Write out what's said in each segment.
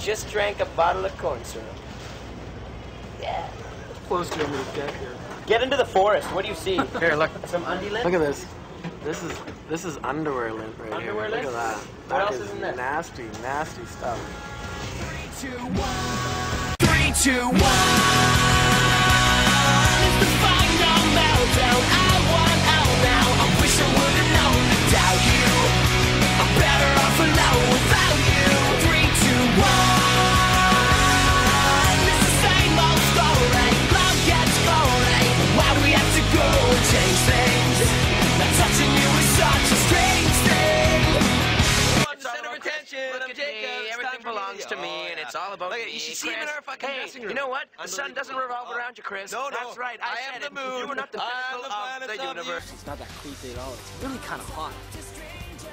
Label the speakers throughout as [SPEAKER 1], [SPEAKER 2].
[SPEAKER 1] just drank a bottle of corn syrup. Yeah.
[SPEAKER 2] Close to him to get here.
[SPEAKER 1] Get into the forest. What do you see?
[SPEAKER 2] Here, look.
[SPEAKER 1] Some undie lint?
[SPEAKER 2] Look at this. This is this is underwear lint right
[SPEAKER 1] Underwear
[SPEAKER 2] here.
[SPEAKER 1] lint?
[SPEAKER 2] Look at that.
[SPEAKER 1] What
[SPEAKER 2] That
[SPEAKER 1] else is in there?
[SPEAKER 2] Nasty, nasty stuff.
[SPEAKER 3] Three, two, one. It's the final
[SPEAKER 1] me, all about
[SPEAKER 4] Look
[SPEAKER 1] me.
[SPEAKER 4] you should see him in our fucking
[SPEAKER 1] hey,
[SPEAKER 4] dressing room.
[SPEAKER 1] You know what? The sun doesn't revolve
[SPEAKER 4] Uh,
[SPEAKER 1] around you, Chris.
[SPEAKER 4] no, no.
[SPEAKER 1] That's right. I,
[SPEAKER 4] I am the
[SPEAKER 1] it.
[SPEAKER 4] moon.
[SPEAKER 1] You are not the
[SPEAKER 4] I am
[SPEAKER 1] pinnacle of the
[SPEAKER 4] of the
[SPEAKER 1] universe.
[SPEAKER 5] It's not that creepy at all. It's really kind of hot.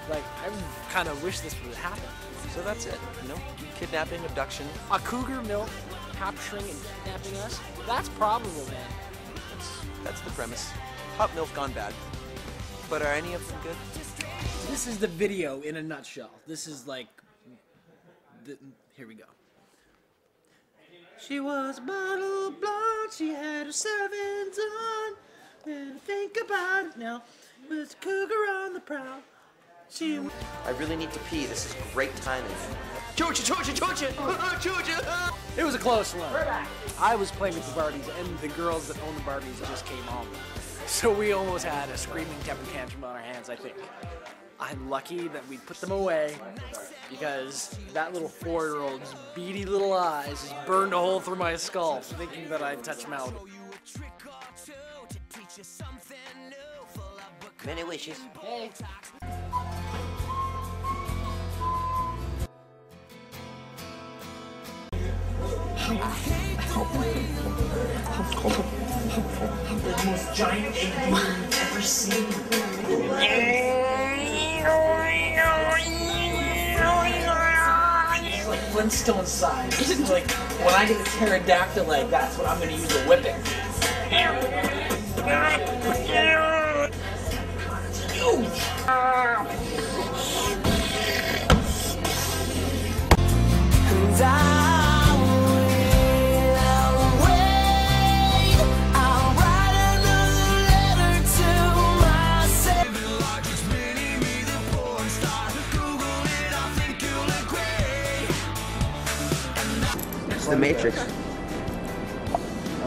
[SPEAKER 5] Like, I kind of wish this would happen.
[SPEAKER 4] So that's it. You know, kidnapping, abduction.
[SPEAKER 5] A cougar milk capturing and kidnapping us? That's probable, man.
[SPEAKER 4] That's that's the premise. Hot milk gone bad. But are any of them good?
[SPEAKER 5] This is the video in a nutshell. This is like. The, here we go. She was a bottle blonde, she had her sevens on. And think about it now, was a cougar on the prowl. She
[SPEAKER 4] I really need to pee. This is great timing. Georgia, Georgia, Georgia, oh, Georgia.
[SPEAKER 5] It was a close one. I was playing with the Barbies, and the girls that own the Barbies just came home. So we almost had a screaming temper tantrum on our hands, I think. I'm lucky that we put them away because that little four-year-old's beady little eyes just burned a hole through my skull, thinking that I'd touch Malibu.
[SPEAKER 4] Many wishes.
[SPEAKER 5] Hey. like Flintstone size. like when I get a pterodactyl egg, that's what I'm gonna use a whipping.
[SPEAKER 3] And
[SPEAKER 4] It's the Matrix.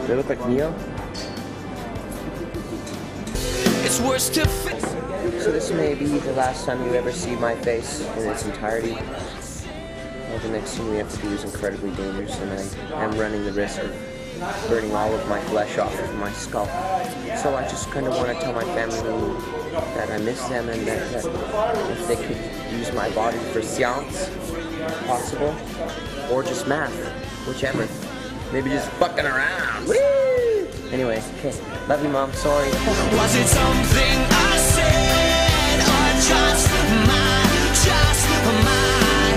[SPEAKER 4] They look like Neo.
[SPEAKER 3] It's worse to fix.
[SPEAKER 4] So this may be the last time you ever see my face in its entirety. Well, the next thing we have to do is incredibly dangerous, and I am running the risk of burning all of my flesh off of my skull. So I just kind of want to tell my family that I miss them and that, that if they could use my body for science, possible, or just math, whichever. Maybe just fucking around. Woo! Anyway, okay. Love you, mom. Sorry.
[SPEAKER 3] Was it something I said or just my, just my?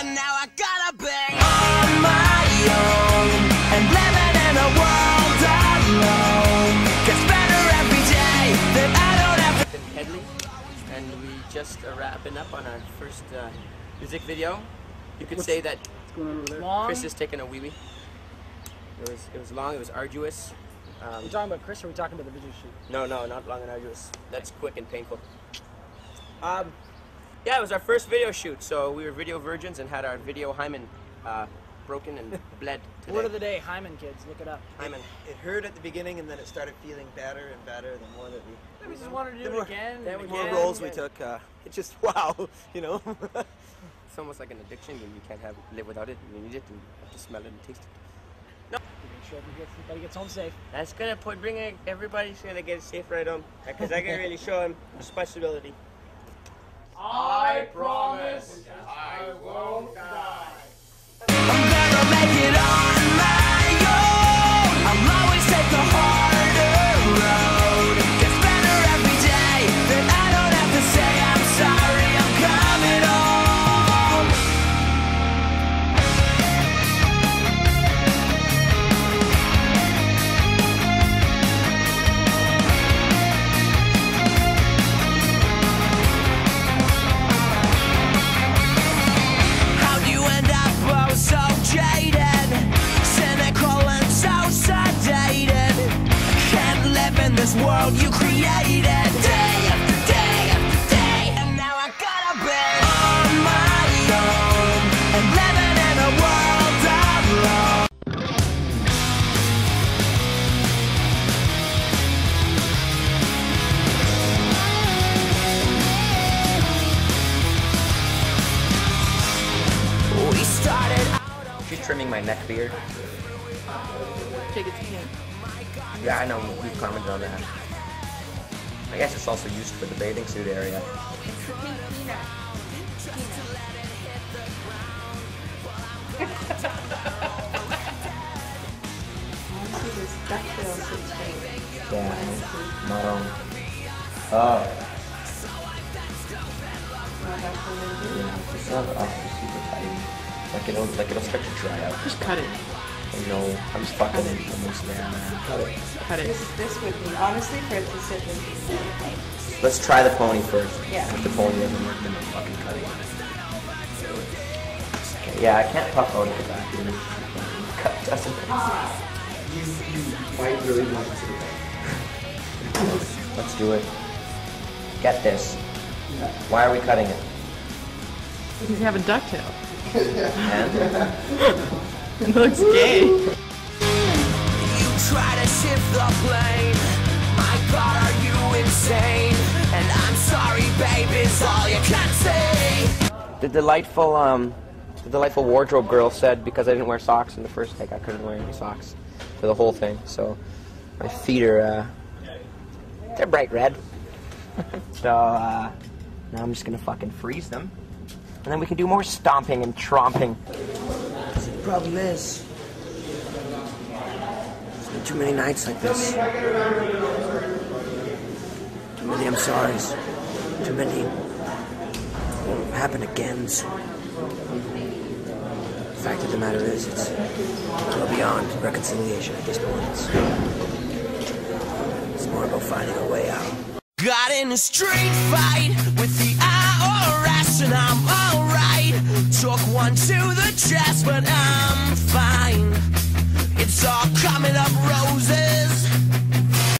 [SPEAKER 3] And now I gotta be on my own and living in a world alone. Gets better every day that I don't have.
[SPEAKER 1] Hedley, and we just are wrapping up on our first uh, music video. You could say that
[SPEAKER 5] Long.
[SPEAKER 1] Chris is taking a wee wee. It was it was long. It was arduous. Um,
[SPEAKER 5] we talking about Chris or are we talking about the video shoot?
[SPEAKER 1] no, no, not long and arduous. That's quick and painful. Um, yeah, it was our first video shoot, so we were video virgins and had our video hymen uh, broken and bled. Today.
[SPEAKER 5] Word of the day, hymen, kids, look it up.
[SPEAKER 1] hymen.
[SPEAKER 6] It hurt at the beginning, and then it started feeling better and better the more that we.
[SPEAKER 5] We just wanted to do
[SPEAKER 6] the
[SPEAKER 5] it
[SPEAKER 6] more,
[SPEAKER 5] again.
[SPEAKER 6] The
[SPEAKER 5] and
[SPEAKER 6] more
[SPEAKER 5] again,
[SPEAKER 6] roles we took, uh, it just wow, you know.
[SPEAKER 1] It's almost like an addiction, and you can't have live without it. You need it, and you have to smell it and taste it. No.
[SPEAKER 5] Make sure everybody gets home safe.
[SPEAKER 1] That's gonna put bring it, everybody's gonna get safe right home because I can really show him responsibility. I promise
[SPEAKER 4] trimming my neck beard.
[SPEAKER 7] Take it to me.
[SPEAKER 4] Yeah, I know. We've commented on that. I guess it's also used for the bathing suit area.
[SPEAKER 7] It's the pink peanut. Honestly, this ducktail sits great.
[SPEAKER 4] Yeah, not on. Oh,
[SPEAKER 7] Not that full of
[SPEAKER 4] yeah. It's not super tight. Like it'll, like it'll start to dry out.
[SPEAKER 7] Just cut it.
[SPEAKER 4] I know. I'm just fucking it almost there, man. Cut it.
[SPEAKER 7] Cut it. This, this would be, honestly, for it to sit would be really nice.
[SPEAKER 4] Let's try the pony first.
[SPEAKER 7] Yeah.
[SPEAKER 4] If the pony doesn't work, then we'll fucking cut it. Okay, yeah, I can't puff out at the back here. Cut doesn't ah.
[SPEAKER 2] Might really want to.
[SPEAKER 4] Let's do it. Get this. Why are we cutting it?
[SPEAKER 7] Because you have a ducktail. It looks gay.
[SPEAKER 3] You try to shift the plane. My God, are you insane? And I'm sorry, babe, is all you can say.
[SPEAKER 4] the delightful, um, the delightful wardrobe girl said because I didn't wear socks in the first take, I couldn't wear any socks for the whole thing. So my feet are, uh, they're bright red. so uh, now I'm just gonna fucking freeze them, and then we can do more stomping and tromping. The problem is, there's been too many nights like this. Too many I'm sorry's. Too many won't happen agains. The fact of the matter is, it's well beyond reconciliation at this point. It's, it's more about finding a way out.
[SPEAKER 3] Got in a street fight took one to the chest, but I'm fine. It's all